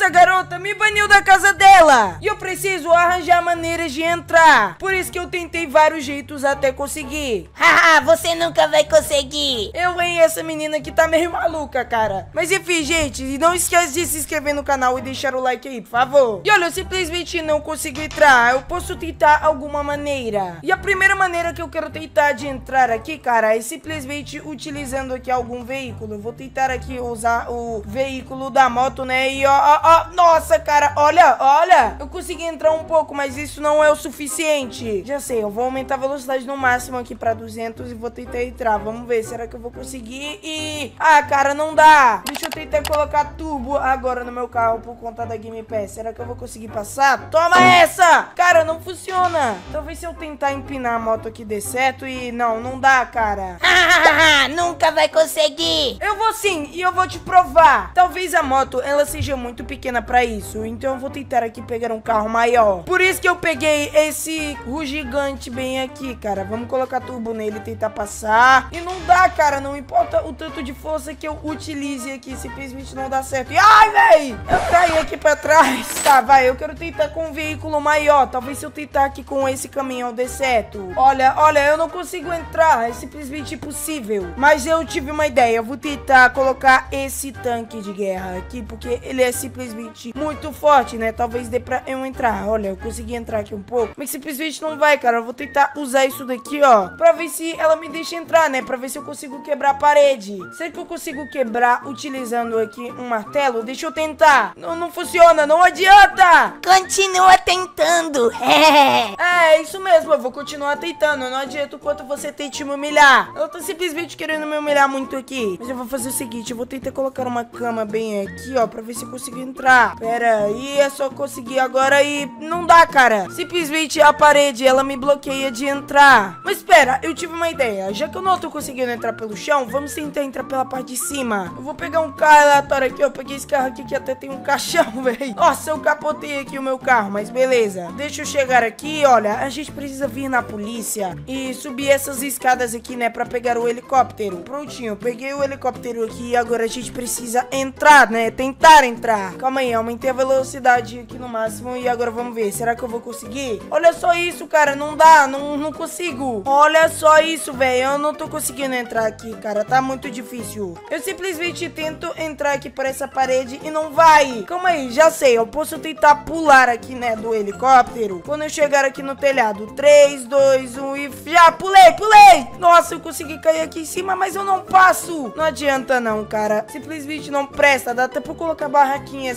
Essa garota me baniu da casa dela. E eu preciso arranjar maneiras de entrar. Por isso que eu tentei vários jeitos até conseguir. Haha, você nunca vai conseguir. Eu, hein, essa menina que tá meio maluca, cara. Mas enfim, gente, não esquece de se inscrever no canal e deixar o like aí, por favor. E olha, eu simplesmente não consegui entrar. Eu posso tentar alguma maneira. E a primeira maneira que eu quero tentar de entrar aqui, cara, é simplesmente utilizando aqui algum veículo. Eu vou tentar aqui usar o veículo da moto, né? E ó, ó, ó, nossa, cara, olha, olha. Eu consegui entrar um pouco, mas isso não é o suficiente. Já sei, eu vou aumentar a velocidade no máximo aqui pra 200 e vou tentar entrar. Vamos ver, será que eu vou conseguir? E... Ah, cara, não dá. Deixa eu tentar colocar turbo agora no meu carro por conta da Game Pass. Será que eu vou conseguir passar? Toma essa! Cara, não funciona. Talvez se eu tentar empinar a moto aqui dê certo e... Não, não dá, cara. Nunca vai conseguir. Eu vou sim, e eu vou te provar. Talvez a moto, ela seja muito pequena pra isso. Então eu vou tentar aqui pegar um carro maior. Por isso que eu peguei esse gigante bem aqui, cara. Vamos colocar turbo nele e tentar passar. E não dá, cara. Não importa o tanto de força que eu utilize aqui. Simplesmente não dá certo. E ai, véi! Eu caí aqui pra trás. Tá, vai. Eu quero tentar com um veículo maior. Talvez se eu tentar aqui com esse caminhão dê certo. Olha, olha, eu não consigo entrar. É simplesmente impossível. Mas eu tive uma ideia. Eu vou tentar colocar esse tanque de guerra aqui. Porque ele é simplesmente muito forte, né? Talvez dê pra eu entrar. Olha, eu consegui entrar aqui um pouco. Mas simplesmente não vai, cara. Eu vou tentar usar isso daqui, ó. Pra ver se ela me deixa entrar, né? Pra ver se eu consigo quebrar a parede. Será que eu consigo quebrar utilizando aqui um martelo? Deixa eu tentar. Não, não funciona. Não adianta. Continua tentando. É, isso mesmo. Eu vou continuar tentando. Não adianta o quanto você tente me humilhar. Ela tá simplesmente querendo me humilhar muito aqui. Mas eu vou fazer o seguinte. Eu vou tentar colocar uma cama bem aqui, ó. Pra ver se eu consigo entrar. Pera aí. É só conseguir agora e... Não dá, cara. Simplesmente a parede, ela me bloqueia de entrar. Mas espera, eu tive uma ideia. Já que eu não tô conseguindo entrar pelo chão, vamos tentar entrar pela parte de cima. Eu vou pegar um carro aleatório aqui, ó. Peguei esse carro aqui que até tem um caixão, velho. Nossa, eu capotei aqui o meu carro, mas beleza. Deixa eu chegar aqui, olha. A gente precisa vir na polícia e subir essas escadas aqui, né, pra pegar o helicóptero. Prontinho, peguei o helicóptero aqui e agora a gente precisa entrar, né, tentar entrar. Calma aí, aumentei a velocidade aqui no máximo e agora vamos ver. Será que eu vou conseguir? Olha só isso, cara, não dá, não, não consigo. Olha só isso, velho, eu não tô conseguindo entrar aqui, cara, tá muito difícil. Eu simplesmente tento entrar aqui por essa parede e não vai. Calma aí, já sei, eu posso tentar pular aqui, né, do helicóptero. Quando eu chegar aqui no telhado, 3, 2, 1 e já pulei, pulei. Nossa, eu consegui cair aqui em cima, mas eu não passo. Não adianta não, cara, simplesmente não presta. Dá até pra colocar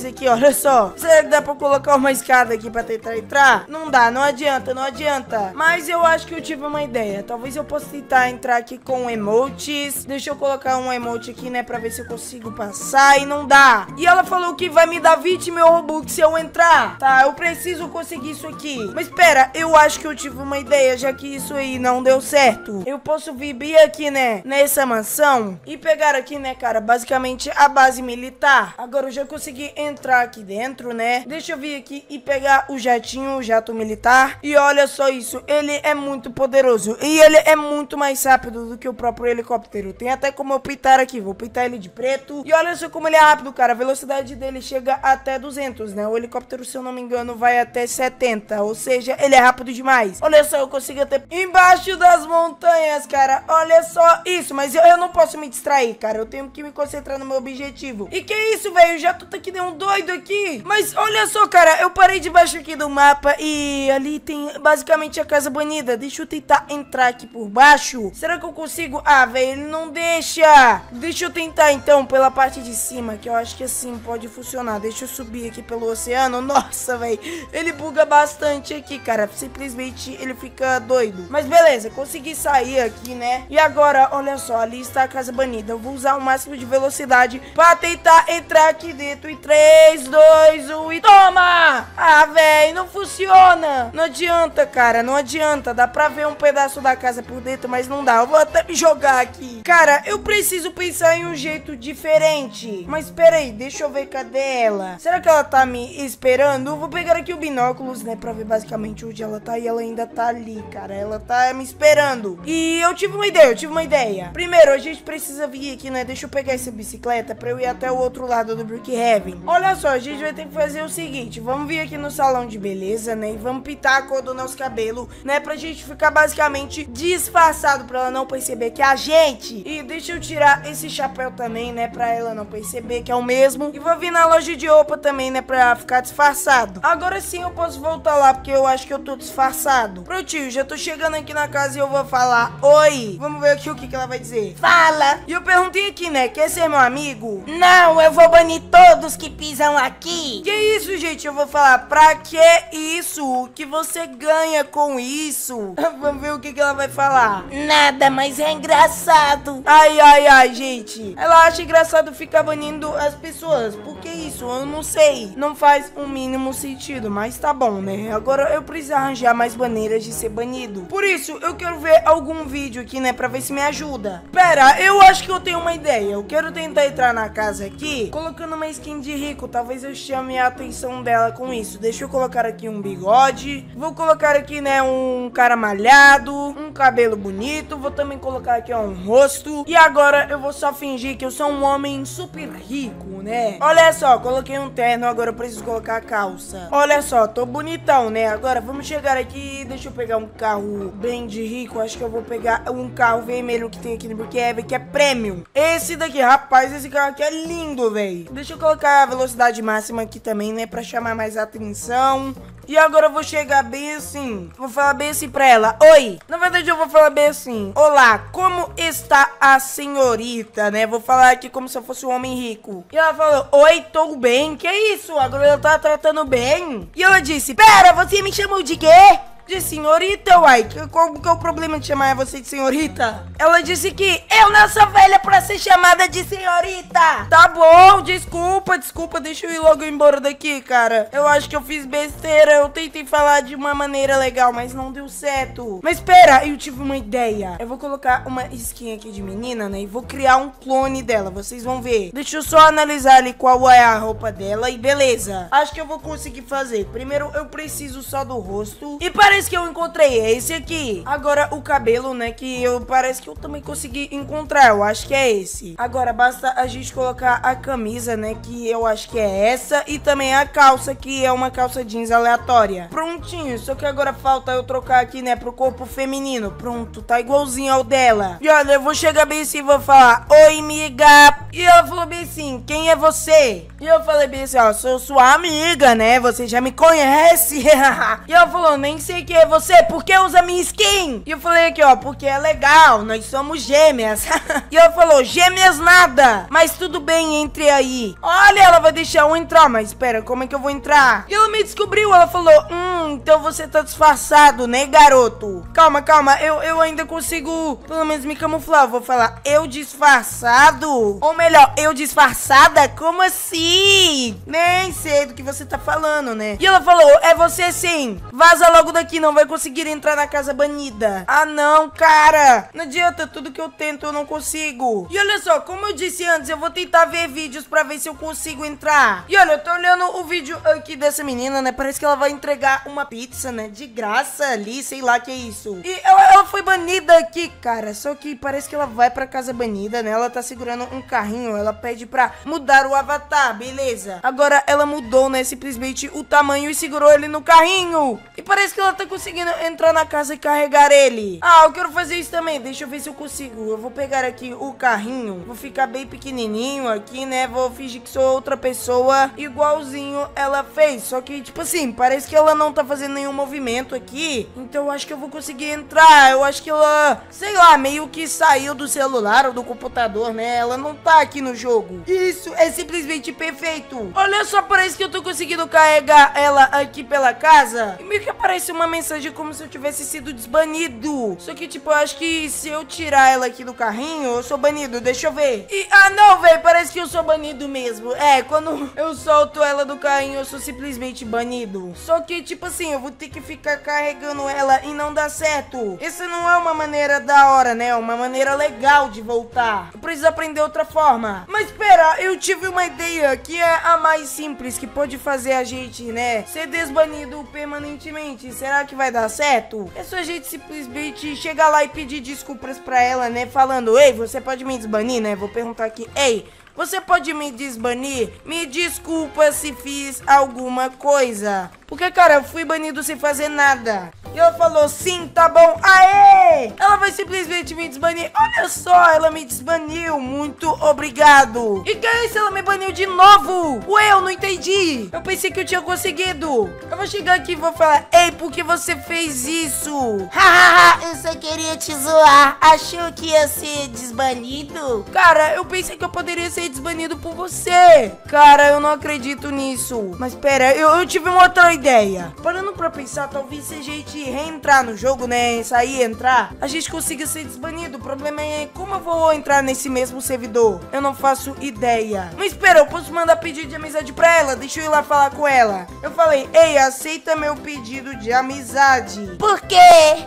aqui, olha só. Será que dá pra colocar uma escada aqui pra tentar entrar? Não dá, não adianta, não adianta. Mas eu acho que eu tive uma ideia. Talvez eu possa tentar entrar aqui com emotes. Deixa eu colocar um emote aqui, né, pra ver se eu consigo passar e não dá. E ela falou que vai me dar 20 mil Robux se eu entrar. Tá, eu preciso conseguir isso aqui. Mas espera, eu acho que eu tive uma ideia, já que isso aí não deu certo. Eu posso vir aqui, né, nessa mansão e pegar aqui, né, cara, basicamente a base militar. Agora eu já consegui entrar aqui dentro, né? Deixa eu vir aqui e pegar o jatinho, o jato militar. E olha só isso, ele é muito poderoso. E ele é muito mais rápido do que o próprio helicóptero. Tem até como eu pintar aqui, vou pintar ele de preto. E olha só como ele é rápido, cara. A velocidade dele chega até 200, né? O helicóptero, se eu não me engano, vai até 70. Ou seja, ele é rápido demais. Olha só, eu consigo até embaixo das montanhas, cara. Olha só isso, mas eu, eu não posso me distrair, cara. Eu tenho que me concentrar no meu objetivo. E que isso, velho? Já tô que nem um doido aqui. Mas olha só, cara, eu parei debaixo aqui do mapa e ali tem basicamente a casa banida. Deixa eu tentar entrar aqui por baixo. Será que eu consigo? Ah, velho, ele não deixa. Deixa eu tentar então pela parte de cima, que eu acho que assim pode funcionar. Deixa eu subir aqui pelo oceano. Nossa, velho, ele buga bastante aqui, cara. Simplesmente ele fica doido. Mas beleza, consegui sair aqui, né? E agora, olha só, ali está a casa banida. Eu vou usar o máximo de velocidade pra tentar entrar aqui dentro. E 3, 2, 1 e toma! Ah, velho, não funciona. Não adianta, cara, não adianta. Dá pra ver um pedaço da casa por dentro, mas não dá. Eu vou até me jogar aqui. Cara, eu preciso pensar em um jeito diferente. Mas espera aí, deixa eu ver cadê ela. Será que ela tá me esperando? Eu vou pegar aqui o binóculos, né, pra ver basicamente onde ela tá. E ela ainda tá ali, cara. Ela tá me esperando. E eu tive uma ideia, eu tive uma ideia. Primeiro, a gente precisa vir aqui, né? Deixa eu pegar essa bicicleta pra eu ir até o outro lado do Brookhaven. Olha só, a gente vai ter que fazer o seguinte, vamos vir aqui no salão de beleza, né, e vamos pintar a cor do nosso cabelo, né, pra gente ficar basicamente disfarçado pra ela não perceber que é a gente. E deixa eu tirar esse chapéu também, né, pra ela não perceber que é o mesmo. E vou vir na loja de roupa também, né, pra ficar disfarçado. Agora sim eu posso voltar lá, porque eu acho que eu tô disfarçado. Prontinho, já tô chegando aqui na casa e eu vou falar oi. Vamos ver aqui o que, que ela vai dizer. Fala! E eu perguntei aqui, né, quer ser meu amigo? Não, eu vou banir todos que pisam aqui! Que isso, gente? Eu vou falar, pra que isso? O que você ganha com isso? Vamos ver o que, que ela vai falar. Nada, mas é engraçado! Ai, ai, ai, gente. Ela acha engraçado ficar banindo as pessoas. Por que isso? Eu não sei. Não faz o um mínimo sentido, mas tá bom, né? Agora eu preciso arranjar mais maneiras de ser banido. Por isso, eu quero ver algum vídeo aqui, né, pra ver se me ajuda. Pera, eu acho que eu tenho uma ideia. Eu quero tentar entrar na casa aqui, colocando uma skin de rico. Talvez eu chame a atenção dela com isso. Deixa eu colocar aqui um bigode. Vou colocar aqui, né, um cara malhado, um cabelo bonito. Vou também colocar aqui, ó, um rosto. E agora eu vou só fingir que eu sou um homem super rico, né? Olha só, coloquei um terno, agora eu preciso colocar a calça. Olha só, tô bonitão, né? Agora vamos chegar aqui, deixa eu pegar um carro bem de rico. Acho que eu vou pegar um carro vermelho que tem aqui no Brookhaven, que é premium. Esse daqui, rapaz, esse carro aqui é lindo, velho. Deixa eu colocar velocidade máxima aqui também, né? Pra chamar mais atenção. E agora eu vou chegar bem assim. Vou falar bem assim pra ela. Oi. Na verdade, eu vou falar bem assim. Olá, como está a senhorita, né? Vou falar aqui como se eu fosse um homem rico. E ela falou, oi, tô bem. Que isso? Agora ela tá tratando bem. E ela disse, pera, você me chamou de quê? De senhorita, uai. Qual que é o problema de chamar você de senhorita? Ela disse que eu não sou velha pra ser chamada de senhorita. Tá bom, desculpa, desculpa. Deixa eu ir logo embora daqui, cara. Eu acho que eu fiz besteira. Eu tentei falar de uma maneira legal, mas não deu certo. Mas espera, eu tive uma ideia. Eu vou colocar uma skin aqui de menina, né? E vou criar um clone dela. Vocês vão ver. Deixa eu só analisar ali qual é a roupa dela e beleza. Acho que eu vou conseguir fazer. Primeiro, eu preciso só do rosto. E para parece que eu encontrei, é esse aqui. Agora, o cabelo, né, que eu parece que eu também consegui encontrar, eu acho que é esse. Agora, basta a gente colocar a camisa, né, que eu acho que é essa. E também a calça, que é uma calça jeans aleatória. Prontinho, só que agora falta eu trocar aqui, né, pro corpo feminino. Pronto, tá igualzinho ao dela. E olha, eu vou chegar bem assim e vou falar, oi, miga. E ela falou bem assim, quem é você? E eu falei bem assim, ó, sou sua amiga, né, você já me conhece. e ela falou, nem sei que é você, por que usa minha skin? E eu falei aqui, ó, porque é legal, nós somos gêmeas. e ela falou, gêmeas nada, mas tudo bem, entre aí. Olha, ela vai deixar eu entrar, mas espera, como é que eu vou entrar? E ela me descobriu, ela falou, hum, então você tá disfarçado, né, garoto? Calma, calma, eu, eu ainda consigo, pelo menos, me camuflar. Eu vou falar, eu disfarçado? Ou melhor, eu disfarçada? Como assim? Nem sei do que você tá falando, né? E ela falou, é você sim, vaza logo daqui não vai conseguir entrar na casa banida. Ah, não, cara. Não adianta, tudo que eu tento eu não consigo. E olha só, como eu disse antes, eu vou tentar ver vídeos pra ver se eu consigo entrar. E olha, eu tô olhando o vídeo aqui dessa menina, né? Parece que ela vai entregar uma pizza, né? De graça ali, sei lá que é isso. E ela, ela foi banida aqui, cara. Só que parece que ela vai pra casa banida, né? Ela tá segurando um carrinho. Ela pede pra mudar o avatar, beleza. Agora ela mudou, né? Simplesmente o tamanho e segurou ele no carrinho. E parece que ela tá tá conseguindo entrar na casa e carregar ele. Ah, eu quero fazer isso também. Deixa eu ver se eu consigo. Eu vou pegar aqui o carrinho. Vou ficar bem pequenininho aqui, né? Vou fingir que sou outra pessoa. Igualzinho ela fez. Só que, tipo assim, parece que ela não tá fazendo nenhum movimento aqui. Então eu acho que eu vou conseguir entrar. Eu acho que ela, sei lá, meio que saiu do celular ou do computador, né? Ela não tá aqui no jogo. Isso é simplesmente perfeito. Olha só, parece que eu tô conseguindo carregar ela aqui pela casa. E meio que aparece uma mensagem como se eu tivesse sido desbanido. Só que, tipo, eu acho que se eu tirar ela aqui do carrinho, eu sou banido. Deixa eu ver. E, ah, não, velho, parece que eu sou banido mesmo. É, quando eu solto ela do carrinho, eu sou simplesmente banido. Só que, tipo assim, eu vou ter que ficar carregando ela e não dá certo. Essa não é uma maneira da hora, né? É uma maneira legal de voltar. Eu preciso aprender outra forma. Mas, pera, eu tive uma ideia que é a mais simples, que pode fazer a gente, né, ser desbanido permanentemente. Será que vai dar certo? É só a gente simplesmente chegar lá e pedir desculpas pra ela, né? Falando, ei, você pode me desbanir, né? Vou perguntar aqui, ei, Você pode me desbanir? Me desculpa se fiz alguma coisa. Porque, cara, eu fui banido sem fazer nada. E ela falou, sim, tá bom. Aê! Ela vai simplesmente me desbanir. Olha só, ela me desbaniu. Muito obrigado. E que é isso? Ela me baniu de novo. Ué, eu não entendi. Eu pensei que eu tinha conseguido. Eu vou chegar aqui e vou falar, ei, por que você fez isso? Hahaha, eu só queria te zoar. Achou que ia ser desbanido? Cara, eu pensei que eu poderia ser desbanido por você. Cara, eu não acredito nisso. Mas pera, eu, eu tive uma outra ideia. Parando pra pensar, talvez se a reentrar no jogo, né? Sair e entrar, a gente consiga ser desbanido. O problema é como eu vou entrar nesse mesmo servidor. Eu não faço ideia. Mas espera, eu posso mandar pedido de amizade pra ela. Deixa eu ir lá falar com ela. Eu falei, ei, aceita meu pedido de amizade. Por quê?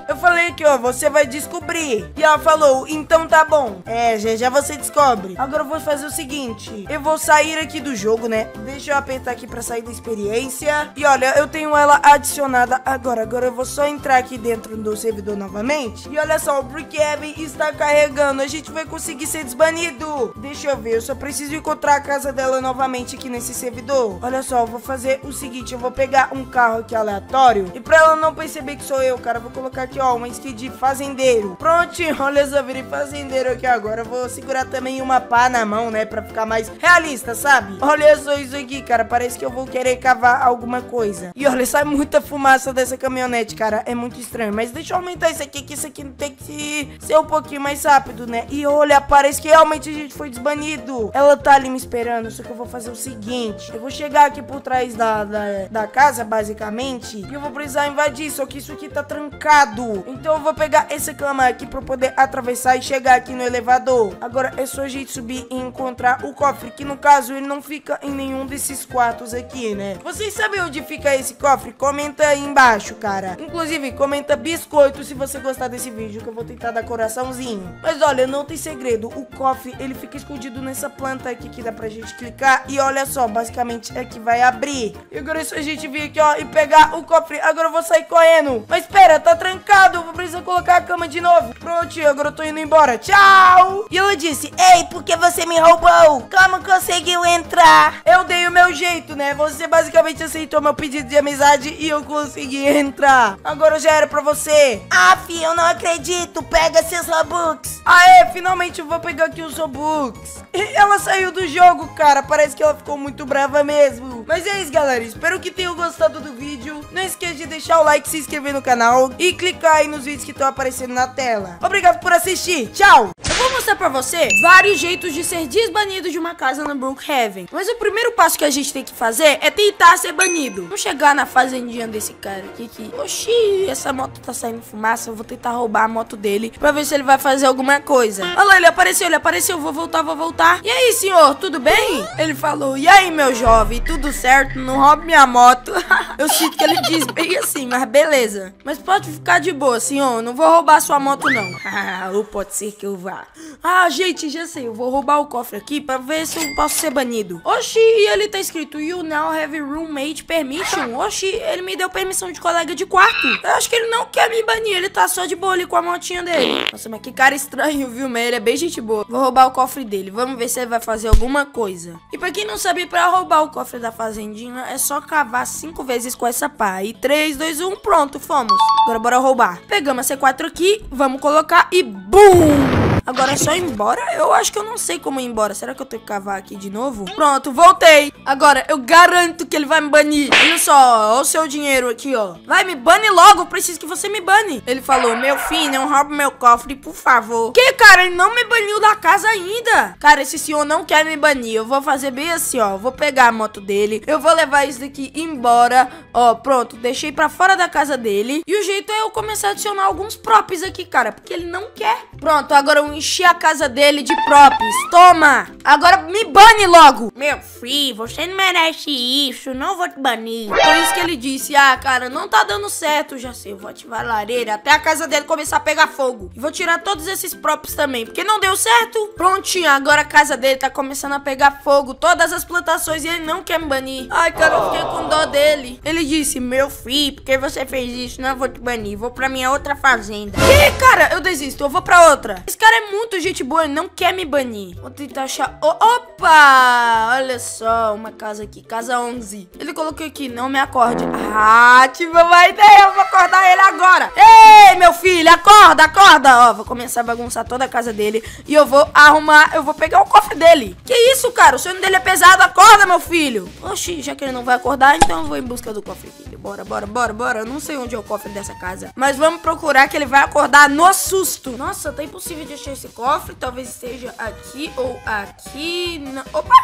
Eu falei aqui, ó, você vai descobrir. E ela falou, então tá bom. É, já, já você descobre. Agora eu vou fazer o seguinte. Eu vou sair aqui do jogo, né? Deixa eu apertar aqui pra sair da experiência. E olha, eu tenho ela adicionada agora. Agora eu vou só entrar aqui dentro do servidor novamente. E olha só, o Brookhaven está carregando. A gente vai conseguir ser desbanido. Deixa eu ver, eu só preciso encontrar a casa dela novamente aqui nesse servidor. Olha só, eu vou fazer o seguinte. Eu vou pegar um carro aqui aleatório. E pra ela não perceber que sou eu, cara, eu vou colocar aqui, ó, uma skin de fazendeiro. Prontinho, olha só, virei fazendeiro aqui agora. Eu vou segurar também uma pá na mão, né, pra ficar mais realista, sabe? Olha só isso aqui, cara, parece que eu vou querer cavar alguma coisa. E olha, sai muita fumaça dessa caminhonete, cara, é muito estranho. Mas deixa eu aumentar isso aqui, que isso aqui tem que ser um pouquinho mais rápido, né? E olha, parece que realmente a gente foi desbanido. Ela tá ali me esperando, só que eu vou fazer o seguinte. Eu vou chegar aqui por trás da, da, da casa, basicamente, e eu vou precisar invadir, só que isso aqui tá trancado. Então eu vou pegar esse cama aqui pra poder atravessar e chegar aqui no elevador. Agora é só a gente subir e encontrar o cofre, que no caso ele não fica em nenhum desses quartos aqui, né? Vocês sabem onde fica esse cofre? Comenta aí embaixo, cara. Inclusive, comenta biscoito se você gostar desse vídeo, que eu vou tentar dar coraçãozinho. Mas olha, não tem segredo. O cofre, ele fica escondido nessa planta aqui que dá pra gente clicar. E olha só, basicamente é que vai abrir. E agora é só a gente vir aqui, ó, e pegar o cofre. Agora eu vou sair correndo. Mas espera, tá trancado. Vou precisar colocar a cama de novo. Pronto, agora eu tô indo embora. Tchau! E ela disse, Ei, por que você me roubou? Como conseguiu entrar? eu dei o meu jeito, né? Você basicamente aceitou meu pedido de amizade e eu consegui entrar. Agora já era pra você. Fi, eu não acredito. Pega seus Robux. Aê, finalmente eu vou pegar aqui os Robux. Ela saiu do jogo, cara. Parece que ela ficou muito brava mesmo. Mas é isso, galera. Espero que tenham gostado do vídeo. Não esqueça de deixar o like, se inscrever no canal e clicar aí nos vídeos que estão aparecendo na tela. Obrigado por assistir. Tchau! Eu vou mostrar pra você vários jeitos de ser desbanido de uma casa no Brookhaven. Mas o primeiro passo que a gente tem que fazer é tentar ser banido. Vamos chegar na fazendinha desse cara aqui que... Oxi, essa moto tá saindo fumaça. Eu vou tentar roubar a moto dele pra ver se ele vai fazer alguma coisa. Olha lá, ele apareceu, ele apareceu. Vou voltar, vou voltar. E aí, senhor, tudo bem? Ele falou, e aí, meu jovem, tudo certo? Não roube minha moto. Eu sinto que ele diz bem assim, mas beleza. Mas pode ficar de boa, senhor. Não vou roubar sua moto, não. Ou pode ser que eu vá. Ah, gente, já sei. Eu vou roubar o cofre aqui pra ver se eu posso ser banido. Oxi, e ele tá escrito You now have roommate permission. Oxi, ele me deu permissão de colega de quarto. Eu acho que ele não quer me banir. Ele tá só de boa ali com a motinha dele. Nossa, mas que cara estranho, viu? Mas ele é bem gente boa. Vou roubar o cofre dele. Vamos ver se ele vai fazer alguma coisa. E pra quem não sabe, pra roubar o cofre da fazendinha, é só cavar cinco vezes com essa pá. E 3, 2, 1, pronto, fomos. Agora bora roubar. Pegamos a C4 aqui, vamos colocar e BUM! Agora só ir embora? Eu acho que eu não sei como ir embora. Será que eu tenho que cavar aqui de novo? Pronto, voltei. Agora, eu garanto que ele vai me banir. Olha só, olha o seu dinheiro aqui, ó. Vai, me bane logo. Eu preciso que você me bane. Ele falou, meu filho, não rouba meu cofre, por favor. Que, cara? Ele não me baniu da casa ainda. Cara, esse senhor não quer me banir. Eu vou fazer bem assim, ó. Vou pegar a moto dele. Eu vou levar isso daqui embora. Ó, pronto. Deixei pra fora da casa dele. E o jeito é eu começar a adicionar alguns props aqui, cara. Porque ele não quer. Pronto, agora eu enchi a casa dele de props. Toma! Agora me bane logo! Meu filho, você não merece isso. Não vou te banir. Foi isso que ele disse. Ah, cara, não tá dando certo. Já sei, eu vou ativar a lareira até a casa dele começar a pegar fogo. E vou tirar todos esses props também, porque não deu certo. Prontinho, agora a casa dele tá começando a pegar fogo. Todas as plantações e ele não quer me banir. Ai, cara, eu fiquei com dó dele. Ele disse, meu filho, porque você fez isso? Não vou te banir. Vou pra minha outra fazenda. E, cara, eu desisto. Eu vou pra outra. Esse cara é muito gente boa, ele não quer me banir. Vou tentar achar... Oh, opa! Olha só, uma casa aqui, casa 11. Ele colocou aqui, não me acorde. Ah, tive uma ideia, eu vou acordar ele agora. Ei, meu filho, acorda, acorda. Ó, vou começar a bagunçar toda a casa dele e eu vou arrumar, eu vou pegar o cofre dele. Que isso, cara? O sonho dele é pesado, acorda, meu filho. Oxi, já que ele não vai acordar, então eu vou em busca do cofre dele. Bora, bora, bora, bora. Eu não sei onde é o cofre dessa casa, mas vamos procurar que ele vai acordar no susto. Nossa, tá impossível de achar esse cofre. Talvez esteja aqui ou aqui. Não. Opa!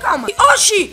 Calma. Oxi!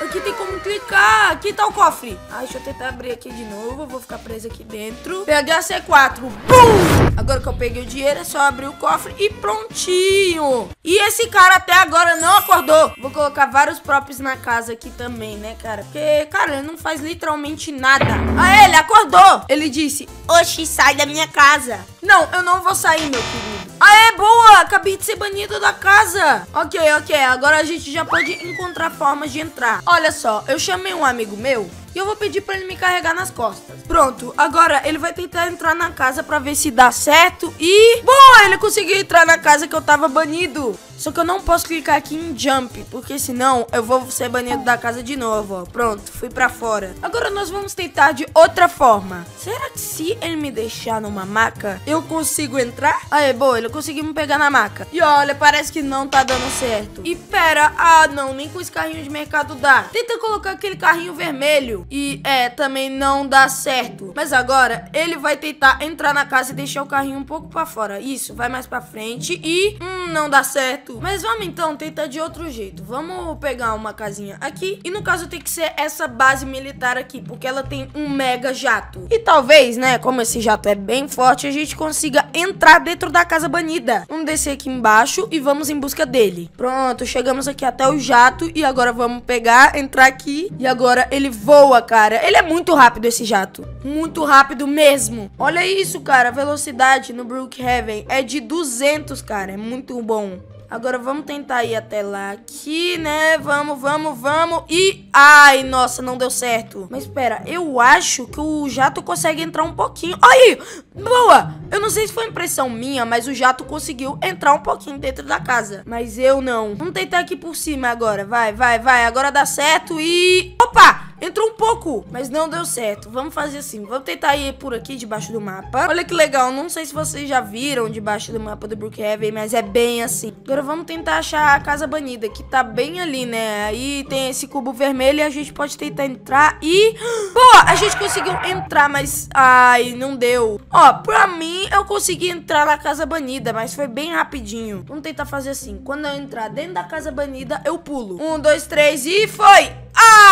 Aqui tem como clicar. Aqui tá o cofre. Ah, deixa eu tentar abrir aqui de novo. vou ficar preso aqui dentro. Pegar C4. Bum! Agora que eu peguei o dinheiro, é só abrir o cofre e prontinho. E esse cara até agora não acordou. Vou colocar vários props na casa aqui também, né, cara? Porque, cara, ele não faz literalmente nada. Ah, ele acordou. Ele disse, Oxi, sai da minha casa. Não, eu não vou sair, meu querido. Ah, é boa! Acabei de ser banido da casa. Ok, ok. Agora a gente já pode encontrar formas de entrar. Olha só, eu chamei um amigo meu e eu vou pedir pra ele me carregar nas costas. Pronto, agora ele vai tentar entrar na casa pra ver se dá certo e... Boa, ele conseguiu entrar na casa que eu tava banido. Só que eu não posso clicar aqui em jump, porque senão eu vou ser banido da casa de novo, ó. Pronto, fui pra fora. Agora nós vamos tentar de outra forma. Será que se ele me deixar numa maca, eu consigo entrar? Aê, boa, ele conseguiu me pegar na maca. E olha, parece que não tá dando certo. E pera, ah não, nem com esse carrinho de mercado dá. Tenta colocar aquele carrinho vermelho. E é, também não dá certo. Mas agora, ele vai tentar entrar na casa e deixar o carrinho um pouco pra fora. Isso, vai mais pra frente e... Hum, não dá certo. Mas vamos então tentar de outro jeito. Vamos pegar uma casinha aqui. E no caso tem que ser essa base militar aqui, porque ela tem um mega jato. E talvez, né, como esse jato é bem forte, a gente consiga entrar dentro da casa banida. Vamos descer aqui embaixo e vamos em busca dele. Pronto, chegamos aqui até o jato e agora vamos pegar, entrar aqui. E agora ele voa, cara. Ele é muito rápido esse jato. Muito rápido mesmo. Olha isso, cara. A velocidade no Brookhaven é de 200, cara. É muito bom. Agora vamos tentar ir até lá aqui, né? Vamos, vamos, vamos. E... Ai, nossa, não deu certo. Mas espera, eu acho que o jato consegue entrar um pouquinho. Aí! Boa! Eu não sei se foi impressão minha, mas o jato conseguiu entrar um pouquinho dentro da casa. Mas eu não. Vamos tentar aqui por cima agora. Vai, vai, vai. Agora dá certo e... Opa! Entrou um pouco, mas não deu certo. Vamos fazer assim, vamos tentar ir por aqui debaixo do mapa. Olha que legal, não sei se vocês já viram debaixo do mapa do Brookhaven, mas é bem assim. Agora vamos tentar achar a casa banida, que tá bem ali, né? Aí tem esse cubo vermelho e a gente pode tentar entrar e... Boa, a gente conseguiu entrar, mas... Ai, não deu. Ó, pra mim, eu consegui entrar na casa banida, mas foi bem rapidinho. Vamos tentar fazer assim, quando eu entrar dentro da casa banida, eu pulo. Um, dois, três e foi!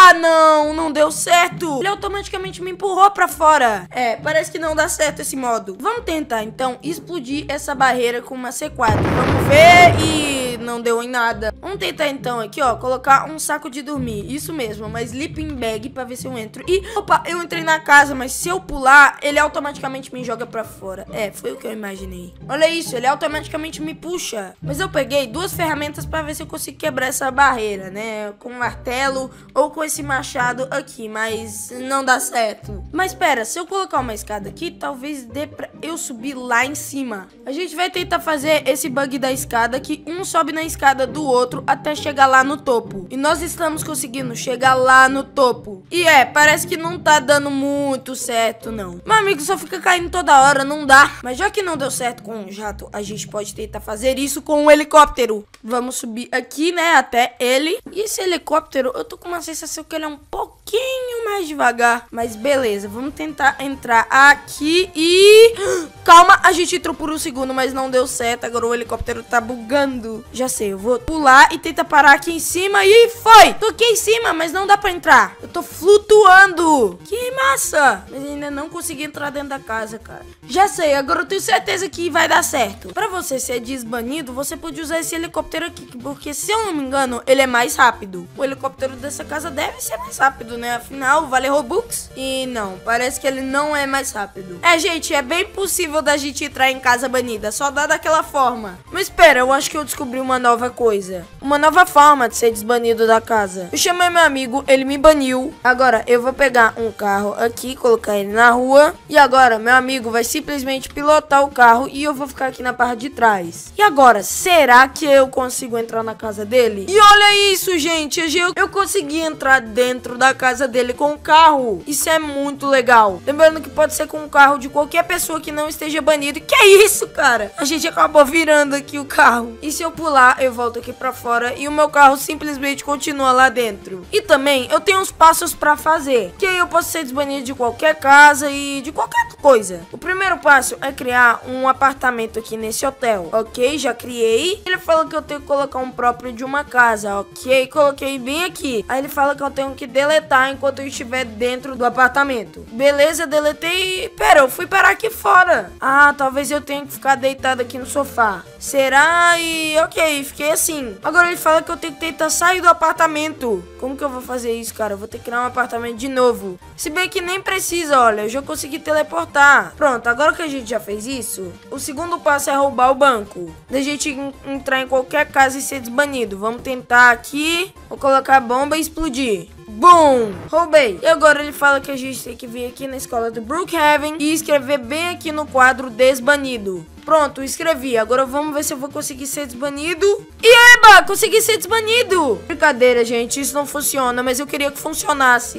Ah, não, não deu certo. Ele automaticamente me empurrou pra fora. É, parece que não dá certo esse modo. Vamos tentar, então, explodir essa barreira com uma C4. Vamos ver e não deu em nada. Vamos tentar, então, aqui, ó, colocar um saco de dormir. Isso mesmo, uma sleeping bag pra ver se eu entro. E, opa, eu entrei na casa, mas se eu pular, ele automaticamente me joga pra fora. É, foi o que eu imaginei. Olha isso, ele automaticamente me puxa. Mas eu peguei duas ferramentas pra ver se eu consigo quebrar essa barreira, né? Com um martelo ou com esse machado aqui, mas não dá certo. Mas pera, se eu colocar uma escada aqui, talvez dê pra eu subir lá em cima. A gente vai tentar fazer esse bug da escada que um sobe na escada do outro até chegar lá no topo. E nós estamos conseguindo chegar lá no topo. E é, parece que não tá dando muito certo, não. Meu amigo só fica caindo toda hora, não dá. Mas já que não deu certo com o jato, a gente pode tentar fazer isso com o helicóptero. Vamos subir aqui, né, até ele. E esse helicóptero, eu tô com uma sensação que ele é um pouquinho mais devagar. Mas beleza, vamos tentar entrar aqui e... Calma, a gente entrou por um segundo, mas não deu certo. Agora o helicóptero tá bugando. Já sei, eu vou pular e tentar parar aqui em cima e foi! Tô aqui em cima, mas não dá pra entrar. Eu tô flutuando. Que massa! Mas ainda não consegui entrar dentro da casa, cara. Já sei, agora eu tenho certeza que vai dar certo. Pra você ser desbanido, você pode usar esse helicóptero aqui, porque se eu não me engano, ele é mais rápido. O helicóptero dessa casa deve ser mais rápido, né? Afinal, vale Robux. E não, parece que ele não é mais rápido. É, gente, é bem possível da gente entrar em casa banida, só dá daquela forma. Mas espera, eu acho que eu descobri uma nova coisa. Uma nova forma de ser desbanido da casa. Eu chamei meu amigo, ele me baniu. Agora, eu vou pegar um carro aqui, colocar ele na rua. E agora, meu amigo vai simplesmente pilotar o carro e eu vou ficar aqui na parte de trás. E agora, será que eu consigo entrar na casa dele? E olha isso, gente, eu, eu consegui entrar dentro da casa dele com o carro. Isso é muito legal. Lembrando que pode ser com o carro de qualquer pessoa que não esteja banido. Que é isso, cara? A gente acabou virando aqui o carro. E se eu pular, eu volto aqui pra fora e o meu carro simplesmente continua lá dentro. E também, eu tenho uns passos pra fazer. Que aí eu posso ser desbanido de qualquer casa e de qualquer coisa. O primeiro passo é criar um apartamento aqui nesse hotel. Ok, já criei. Ele fala que eu tenho que colocar um próprio de uma casa. Ok, coloquei bem aqui. Aí ele fala que eu tenho que deletar enquanto eu estiver dentro do apartamento. Beleza, deletei. Pera, eu fui parar aqui fora. Ah, talvez eu tenha que ficar deitado aqui no sofá. Será? E ok, fiquei assim. Agora ele fala que eu tenho que tentar sair do apartamento. Como que eu vou fazer isso, cara? Eu vou ter que criar um apartamento de novo. Se bem que nem precisa, olha. Eu já consegui teleportar. Pronto, agora que a gente já fez isso, o segundo passo é roubar o banco. Da gente entrar em qualquer casa e ser desbanido. Vamos tentar aqui. Vou colocar a bomba e explodir. Boom! Roubei. E agora ele fala que a gente tem que vir aqui na escola do Brookhaven e escrever bem aqui no quadro desbanido. Pronto, escrevi. Agora vamos ver se eu vou conseguir ser desbanido. E eba, consegui ser desbanido. Brincadeira, gente. Isso não funciona, mas eu queria que funcionasse.